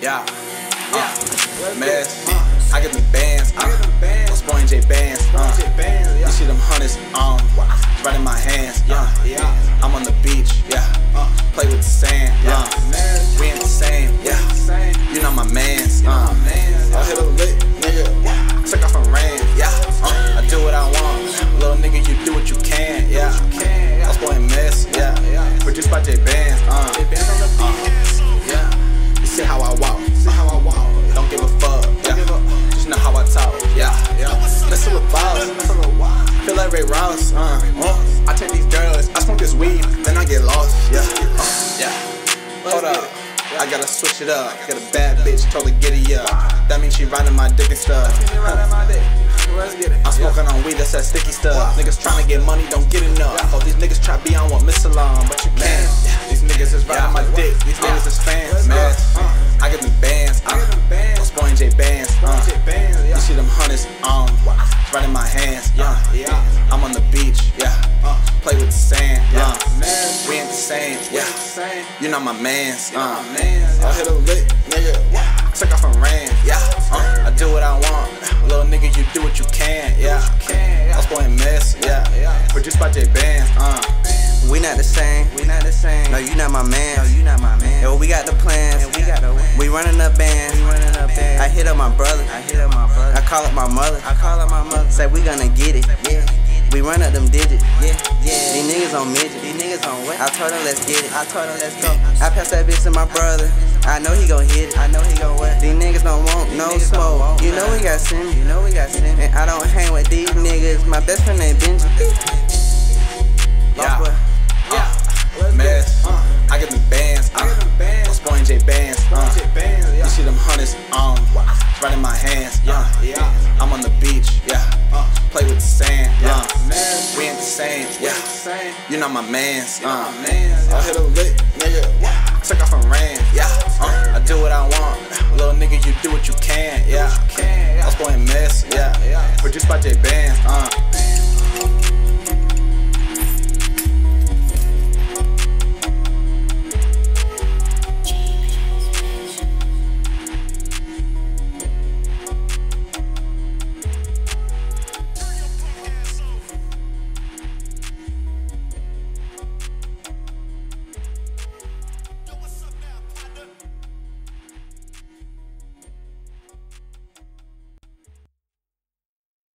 Yeah. Uh, mess. I get the bands. Uh, Ray Ross. Uh, uh. I take these drugs. I smoke this weed. Then I get lost. Yeah. Uh, yeah. Hold up. I gotta switch it up. Got a bad bitch, totally giddy up. That means she riding my dick and stuff. I'm smoking on weed, that's that sticky stuff. Niggas trying to get money, don't get enough. Oh, these niggas try to be on what Miss Salon, but you can't. These niggas is riding my dick, these niggas is fans, man. I get the bands, uh, I'm J bands, uh. You know my mans, uh. I hit a lick, nigga. Took off from rain, yeah. Uh, I do what I want. Little nigga, you do what you can, yeah. I'm spoiling mess, yeah. Produced by J Bands, uh. We not the same. We not the same. No, you not my man. No, you not my man. Yo, we got the plans. And we got the win. We running up bands. We running up bands. I hit up my brother. I hit up my brother. I call up my mother. I call up my mother. Say we gonna get it. Yeah. We run up them digits. Yeah. Yeah. These niggas on midget. These niggas on what? I told him let's get it. I told him let's go. I pass that bitch to my brother. I know he gon' hit it. I know he gon' what? These niggas don't want These no niggas smoke. want You know we got You know we got Sim. And I don't hang with these niggas. My best friend named Benji. Yeah. Lostboi. Uh, mess. I get the bands, uh. I'm spoiling J bands, uh. You see them hundreds, um, right in my hands, Yeah. uh. I'm on the beach, yeah. You know my mans, uh. Man. I hit a lick, nigga. Took off from rain, yeah. Uh, I do what I want. Little nigga, you do what you can, yeah. I'm spoiling mess, yeah. Produced by J Bands, uh.